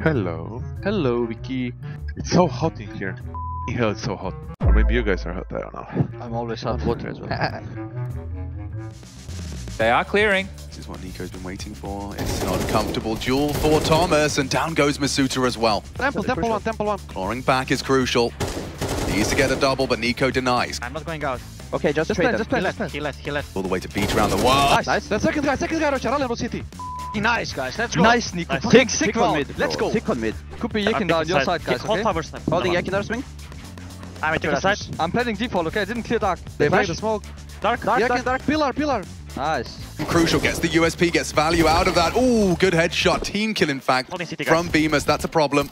Hello. Hello, Vicky. It's so hot in here. Yeah, it's so hot. Or maybe you guys are hot, I don't know. I'm always hot. water as well. They are clearing. This is what Nico's been waiting for. It's an uncomfortable duel for Thomas, and down goes Masuta as well. Temple, temple one, temple one. Clawing back is crucial. Needs to get a double, but Nico denies. I'm not going out. Okay, just, Just trade plan, them. just He plan, left, just he left, he left. All the way to beat around the world. Nice, nice. The second guy, second guy, Roger, Allen City. Nice, guys. Let's go. Nice, Nico. Nice. Fucking Tick, sick on round. mid. Let's go. Tick on mid. Could be I'm Yikin down your side, guys, Hold okay? tower snipe. Holding No, Yakin swing. I'm at your side. I'm planning default, okay? I didn't clear dark. They Flash. break the smoke. Dark. Dark, yeah, dark. dark. Pillar, pillar. Nice. Crucial gets the USP, gets value out of that. Ooh, good headshot. Team kill, in fact, city, from Bemis. That's a problem.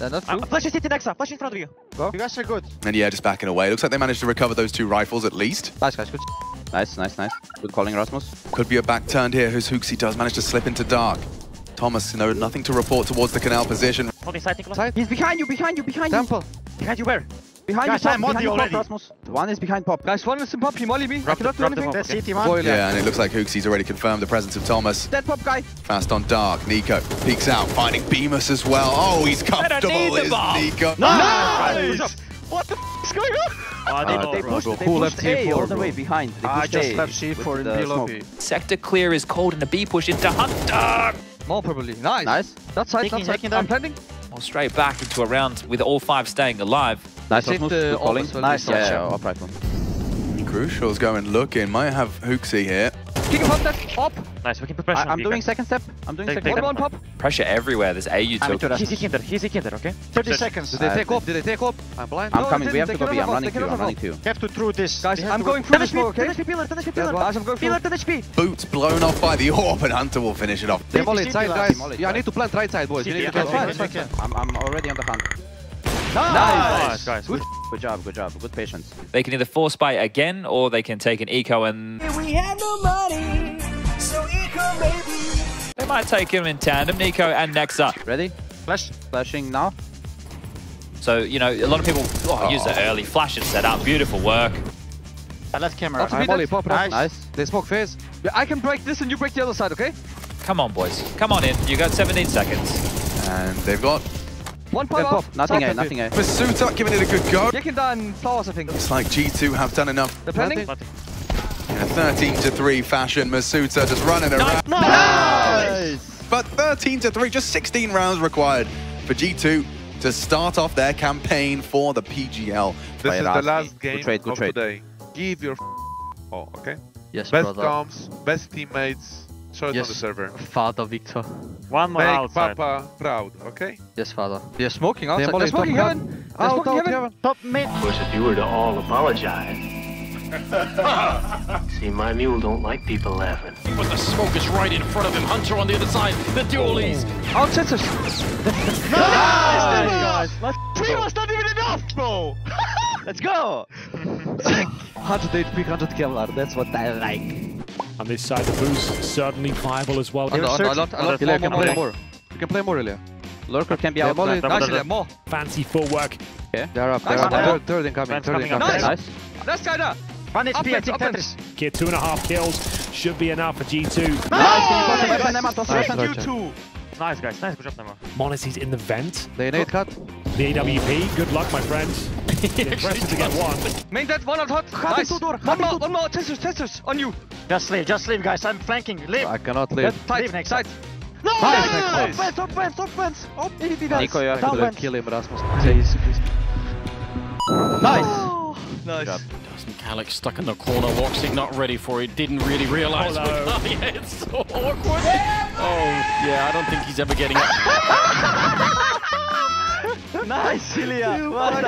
Yeah, that's I'm true. flashing city next up. Flash in front of you. Go. You guys are good. And yeah, just backing away. Looks like they managed to recover those two rifles at least. Nice, guys. Good. Nice, nice, nice. Good calling, Rasmus. Could be a back turned here. Who's HooXi does manage to slip into dark. Thomas, you know, nothing to report towards the canal position. Holding side, Nicolas. Side. He's behind you, behind you, behind you. Temple. Behind you where? Behind Guys, you, Pop, I'm on behind you you, Pop, already. Rasmus. One is behind Pop. Guys, one is in pop. He molly me. I Drop the, cannot do drop the anything. bomb. There's city, man. Boiler. Yeah, and it looks like HooXi's already confirmed the presence of Thomas. Dead Pop guy. Fast on dark. Nico peeks out, finding Bemis as well. Oh, he's comfortable, is. Nico. Nice! Nice. What the f is going on? Oh, they Uh, know, They pushed, they Who pushed left A C4, all the bro? way behind. They I just A left C4 in the B smoke. lobby. Sector clear is cold and a B push into Hunter. More probably. Nice. Nice. That side, Taking- that side. I'm down. planning. Well, straight back into a round with all five staying alive. Nice, Take Rasmus. the Good calling. Well, Nice, nice yeah, shot. yeah, upright one. Crucial's going looking. Might have HooXi here. Kick him up that. Up. Nice, we can put I, pressure on I'm you doing second step. I'm doing second take One, one pop. Pressure everywhere. There's A you I'm took. into He's kinder, he's kinder, okay? 30 seconds. Did they Uh, take off? Did they take off? I'm blind. I'm No, coming. they We have to didn't. go They B. I'm running they two. I'm cannot running two. have to through this. Guys, I'm going through the 10 HP, 10? HP pillar, 10 HP pillar. guys, I'm going Pillar, through. 10 HP. Boots blown off by the orb, and Hunter will finish it off. They molly inside, guys. Yeah, I need to plant right side, boys. You need to plant right. fine, it's fine. I'm, I'm already on the hunt. Nice, nice. guys. Good. Good job, good job. Good patience. They can either force buy again or they can take an eco and We had no money, so eco baby. They might take him in tandem, Nico and Nexa. Ready? Flash. Flashing now. So, you know, a lot of people oh, use the early flash and set up. Beautiful work. I left camera. Up to I me, molly, pop, Nice. nice. Nice. They smoke phase. Yeah, I can break this and you break the other side, okay? Come on, boys. Come on in. You got 17 seconds. And they've got One Dead pop pop. up. Nothing Side A, pop. nothing A. Masuta giving it a good go. Yakin down flowers, I think. Looks like G2 have done enough They're planning. Planting. In a 13 to 3 fashion. Masuta just running around. Nice. But 13 to 3, just 16 rounds required for G2 to start off their campaign for the PGL. This Play is the out. last Good game trade, good of trade. today. Give your oh, okay? Yes, Best brother. comms, best teammates. Show it Yes. on the server. Father Victor. One more Make outside. Papa proud, okay? Yes, father. They're smoking outside. molly They're smoking top heaven. They're Out, smoking out, heaven. Kevin. Top mid. Of course, if you were to all apologize. See, my mule don't like people laughing. But the smoke is right in front of him. Hunter on the other side. The dualies. Out scissors. Nice, guys. Three was not even enough, bro. Let's go. 108 peak, 100 Kevlar. That's what I like. On this side, the boost certainly viable as well. Under, under, a lot, a lot. Ilya More, can more, play more. more. You can play more, Ilya. Lurker can be out. molly. Nice, Ilya, more. Fancy footwork. Yeah, They're up, they're up. nice. Third, third incoming, third coming up. incoming. Nice. Nice. That's guy there. One HP, I think. Tetris. Get two and a half kills. Should be enough for G2. Nice. Nice. Nice. Thank you Roger. too. Nice, guys. Nice. Good job, Nemo. m0NESY's in the vent. They nade cut. The AWP. Good luck, my friends. Impressive to get one. Main dead, one on hot. Nice. to One more, one more. Testers, testers. On you. Just leave, just leave, guys. I'm flanking. Leave. I cannot leave. Tight, Leave next tight. No! Nice. Top fence, top fence, top fence. Oh, EVP, guys. Nico, you have to Down do couldn't fence. kill him, Rasmus. Please, please. Nice. Nice. job. Calyx stuck in the corner. Woxic not ready for it. Didn't really realize. Hello. Oh, yeah, it's so awkward. Oh, yeah. I don't think he's ever getting it. Nice, Ilya. What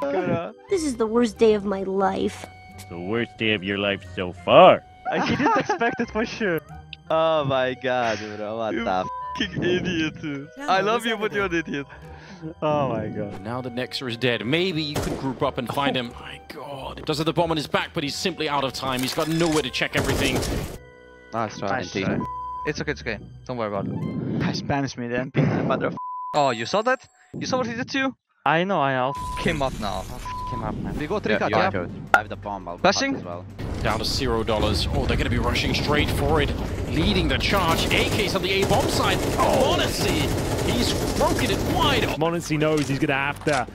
the This is the worst day of my life. The worst day of your life so far. f- He didn't expect it for sure. Oh my god, bro. What the fucking idiot, dude. I love you, but you're an idiot. Oh my god. Now the Nexa is dead, maybe you could group up and find oh him. My God. Does have the bomb on his back, but he's simply out of time. He's got nowhere to check everything. Nice try. Nice try. It's okay, it's okay. Don't worry about it. I Spanish me then, mother. Oh, you saw that? You saw what he did to you? I know, I all Came up now. came up, man. We go three Yeah, cut, yeah? are. I have the bomb. I'll Flashing? as well. Down to zero dollars. Oh, they're going to be rushing straight for it. Leading the charge. AK's on the A-bomb side. Oh, honestly, he's broken it wide. m0NESY knows he's going to have to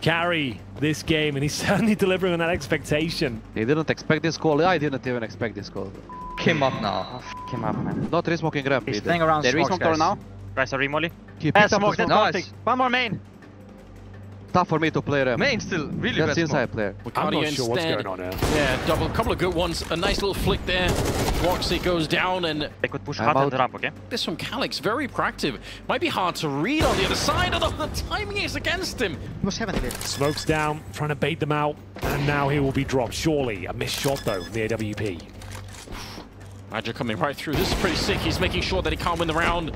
carry this game, and he's certainly delivering on that expectation. They didn't expect this call. I didn't even expect this call. Came up now. Came up, man. Not resmoking ramp. He's either. playing around They smokes, resmoked door guys. now. Guys, are remolly. He Yeah, smoke, that's smoke. Nice. nice. One more main. Tough for me to play ramp. Main still really That's bad inside player. I'm Wicadfia not sure what's going on here. Yeah, double, couple of good ones. A nice little flick there. Roxy goes down, and They could push I'm hard on the ramp, okay? this from Calyx, very proactive. Might be hard to read on the other side, although the timing is against him. He was heaven here. Smokes down, trying to bait them out, and now he will be dropped. Surely a missed shot though from the AWP. Magic coming right through. This is pretty sick. He's making sure that he can't win the round.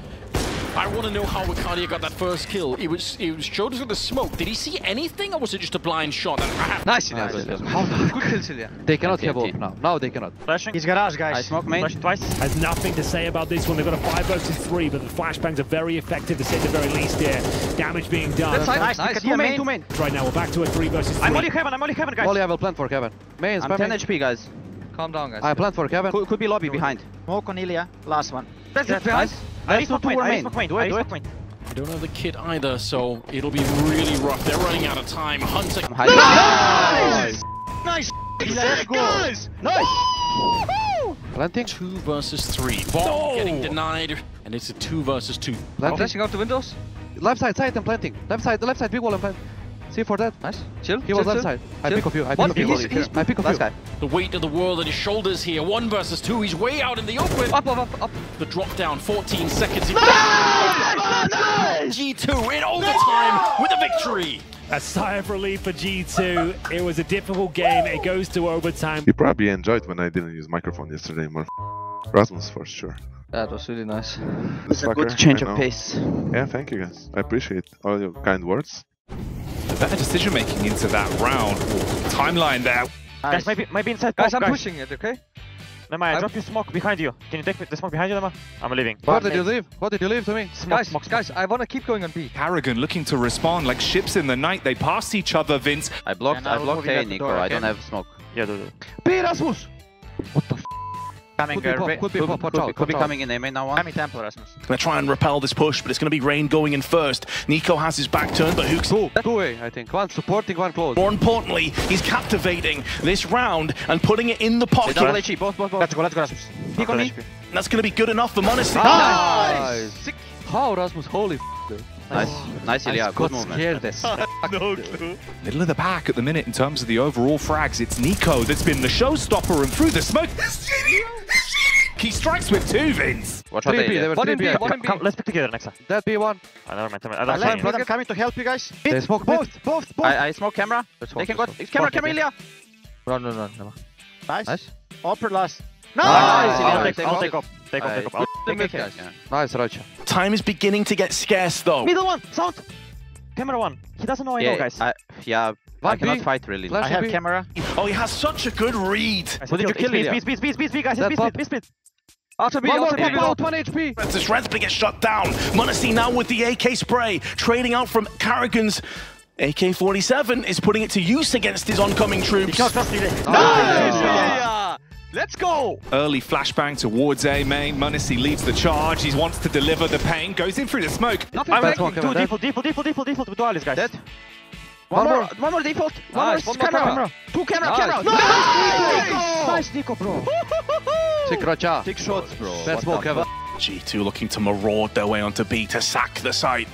I want to know how Wicadfia got that first kill. It was it was showed us with the smoke. Did he see anything, or was it just a blind shot? I Nice, Nice, nice. nice. How good kill Celia. They cannot have ult now. Now they cannot. Flashing. He's garage, guys. I smoke main. Flash twice. Has nothing to say about this one. They've got a five versus three, but the flashbangs are very effective to say the very least here. Damage being done. That's Nice, nice. nice. nice. Two main, two main. Right now we're back to a three versus three. I'm only heaven, I'm only heaven, guys. Molly, I will plan for Kevin. Main, I'm spam 10 main. HP, guys. Calm down, guys. I plant for Kevin. Could, could be lobby behind. Smoke on Ilya. Last one. That's Dead. it, behind. Nice. I Let's do resmoke two main, I main. resmoke main. Do it, I do it. resmoke main. I don't have the kit either, so it'll be really rough. They're running out of time. Hunter. I'm hiding. Nice! Let's go. Guys! Planting. Two versus three. Bomb getting denied, and it's a two versus two. Planting. Flashing out the windows. Left side, side and planting. Left side, the left side, big wall and plant. See for that. Nice. Chill. He chill, was left chill. side. I Chill. pick of you. I pick One, of you. he's- Molly. he's- I pick of Last you. guy. The weight of the world on his shoulders here. One versus two. He's way out in the open. Up, up, up, up. The drop down, 14 seconds. G2 in overtime with a victory. A sigh of relief for G2. It was a difficult game. It goes to overtime. You probably enjoyed when I didn't use microphone yesterday, man. Rasmus for sure. That was really nice. It's A good change of pace. Yeah, thank you guys. I appreciate all your kind words. Better decision making into that round. Timeline there. Guys, maybe, maybe inside Guys, I'm pushing it, okay? Lemma, I I'm- drop you smoke behind you. Can you take the smoke behind you, Lemma? I'm leaving. What did you leave? What did you leave to me? Smoke, Guys, smoke, smoke. guys, I wanna keep going on B. karrigan looking to respond like ships in the night. They passed each other, Vince. I blocked, I blocked move A, Nico. door, I don't have smoke. Yeah, do, do. P Rasmus! Coming, Could be pop, uh, could be Could, pop, watch could, out, be, could be coming in A main now one. Coming temple, Rasmus. Gonna try and repel this push, but it's gonna be Rain going in first. Nico has his back turned, but Hook's Two, two way, I think. One supporting, one close. more importantly, he's captivating this round and putting it in the pocket. Double HE, both, both, both. Let's go, let's go, Rasmus. Peek on me. That's gonna be good enough for Monastery. Nice! How, Rasmus? Holy f***. Nice. Nice, I Ilya. got Good movement. scared this. Middle of the pack at the minute in terms of the overall frags. It's Nico that's been the showstopper and through the smoke. He strikes with two, Vince. Watch out, 3B, they Ilya. were One in 3B. B, I one in B. Come, let's pick together next time. That B1. I never mind. I I don't like mind. it. I'm coming to help you guys. They smoke mid. Both, both, both. I, I smoke camera. Let's They can go. let's. Camera, Fuck camera, it, Ilya. Run, run, run. run. Nice. Nice. Upper last. Nice. I'll take, I'll take up. Take up, I- take up. I'll Take take it, it. guys. Nice, Racha. Time is beginning to get scarce though. Middle one, sound. Camera one. He doesn't know I know, guys. Yeah. I cannot B. fight really. Flash I have B. camera. Oh, he has such a good read. What did you kill me? Speed, speed, speed, speed, speed, guys. That Speed, pop. speed, speed, speed. Out of B, One more out of B. pop below. out, one HP. This Reds get shut down. Monastery now with the AK spray, trading out from karrigan's. AK-47 is putting it to use against his oncoming troops. Can't trust me. Yeah. Let's go. Early flashbang towards A main. m0NESY leads the charge. He wants to deliver the pain. Goes in through the smoke. Nothing I'm back. one, default, default, default, default, default with dualists, guys. Dead. One One more. more. One more default. One Nice, more one more camera. camera. Two camera, Nice. camera. Nice. Nice, Nico, bro. Sick Racha. Six shots, bro. Let's smoke, Kevin. G2 looking to maraud their way onto B to sack the site.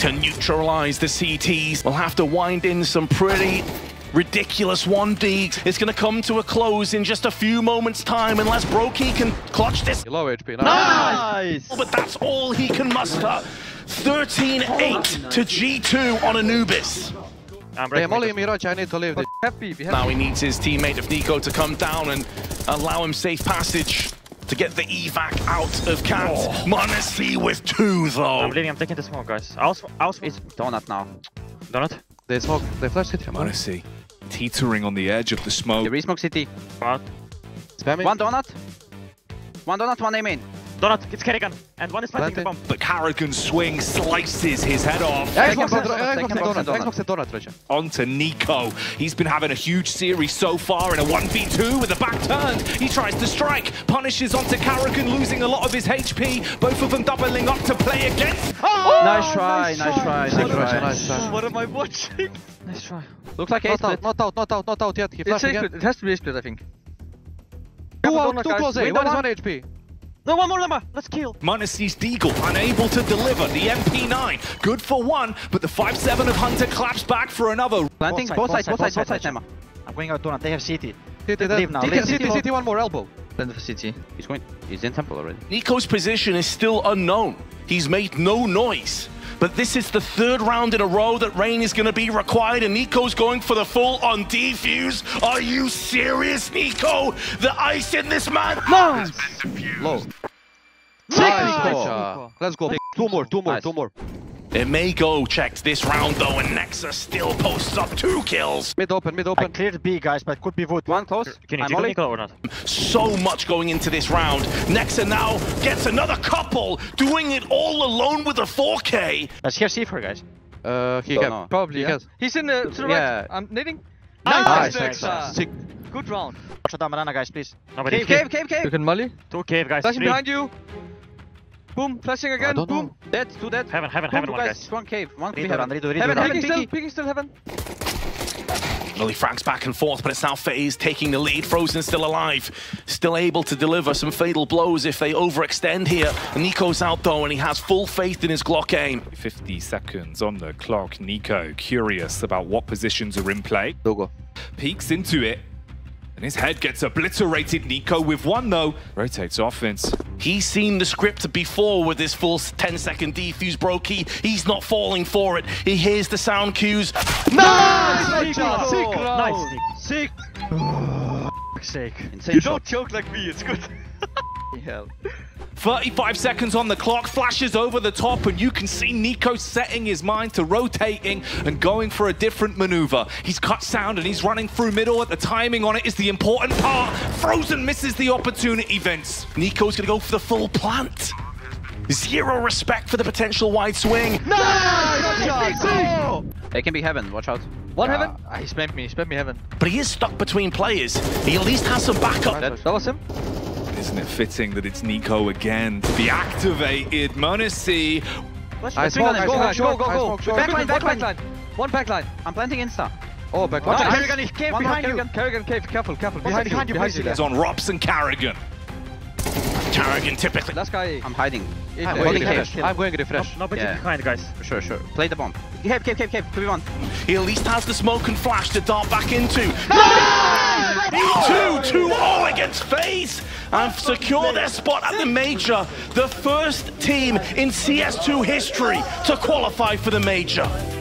To neutralize the CTs, we'll have to wind in some pretty ridiculous 1D. It's going to come to a close in just a few moments' time unless broky can clutch this. Low HP. Nice. Nice. But that's all he can muster. 13-8 to G2 on Anubis. I'm Hey, Molly it. me, Racha. I need to leave this. Happy. We have Now he needs his teammate of Nico to come down and allow him safe passage to get the evac out of Cat. Oh. Monacy with two though. I'm leaving, I'm taking the smoke, guys. I'll, sm- I'll smoke. It's donut now. Donut. They smoke. They flash hit him. m0NESY teetering on the edge of the smoke. The smoke. resmoke city. Out. Spamming. One donut. One donut, one A main. Donut, it's karrigan. And one is planting the Planting. bomb. But karrigan's swing slices his head off. Xbox and Donut, Xbox take Donut. Donut. Xbox and onto Nico. He's been having a huge series so far in a 1v2 with the back turned. He tries to strike, punishes onto Carrigan, losing a lot of his HP. Both of them doubling up to play against. Oh, oh, nice try, nice try, nice Nice try. try, nice try. What am I watching? Nice try. Looks like a Not out, not out, not out, not out yet. He It's again. It has to be split, I think. Two Careful, out, Donut, two close A. One is one. one HP. No, one more llama. Let's kill. m0NESY's Deagle unable to deliver the MP9. Good for one, but the 5-7 of Hunter claps back for another. Planting side, both both sides, both sides, both both sides, side. Nema. I'm going out Donut. They have CT. CT Leave dead. now, CT, leave. CT, CT, one more elbow. Then for CT. He's going. He's in temple already. Nico's position is still unknown. He's made no noise. But this is the third round in a row that rain is going to be required, and Nico's going for the full on defuse. Are you serious, Nico? The ice in this man. Low. Nice, Nice, Nico. Nico. Let's go. Two more, two more, Nice. two more. It may go checked this round though, and Nexa still posts up two kills. Mid open, mid I open. cleared B, guys, but could be wood. One close. Can you I'm jiggle Ollie. Or not? So much going into this round. Nexa now gets another couple, doing it all alone with a 4K. Let's hear C4, guys. Uh, he can. know. Probably, Yeah. yes. He's in the, to the Yeah. right. I'm knitting. Nice, Nice, Nexa. Sick. Good round. Watch out, banana, guys, please. Nobody. Cave, cave, cave, You cave. can molly? Two cave, guys. Flashing behind you. Boom, flashing again. don't Boom. know. Dead, two dead. Heaven, heaven, Boom, heaven, one, guys. guys. One cave. One cave. Heaven, redo, redo heaven, run. peeking still, Pinky. peeking still heaven. Lily Frank's back and forth, but it's now FaZe taking the lead. Frozen still alive, still able to deliver some fatal blows if they overextend here. Nico's out though, and he has full faith in his Glock aim. 50 seconds on the clock. Nico curious about what positions are in play. Logo. Peeks into it. And his head gets obliterated. Nico with one though. Rotates offense. He's seen the script before with his full 10 second defuse broky. He's not falling for it. He hears the sound cues. Nice! Nice, Sick Nico. round. Nice, Nico. Sick. Fuck's sake. Insane You shot. don't joke like me, it's good. Hell. 35 seconds on the clock, flashes over the top, and you can see Nico setting his mind to rotating and going for a different maneuver. He's cut sound and he's running through middle. At the timing on it is the important part. Frozen misses the opportunity, Vince. Nico's gonna go for the full plant. Zero respect for the potential wide swing. Nice shot. They can be heaven. Watch out. What Yeah. heaven? Ah, he spammed me, he spammed me heaven. But he is stuck between players. He at least has some backup. That, that was him. Isn't it fitting that it's Nico again? The activated m0NESY. I smoke, I go, smoke, go, short, go, I go. smoke, short. Backline, backline. Backline. One backline. I'm planting insta. Oh, back. Watch out, Nice. karrigan is cave One more behind you. karrigan. karrigan cave, careful, careful. Behind you, Behind you, behind you guys. It's on Robson karrigan. karrigan typically. Last guy. I'm hiding. I'm I'm going holding refresh. cave. I'm going to refresh. Nobody Yeah. behind, guys. Sure, sure. Play the bomb. Cave, cave, cave, cave. 2v1. He at least has the smoke and flash to dart back into. Two, two against FaZe and secure their spot at the major. The first team in CS2 history to qualify for the major.